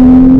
Mm-hmm.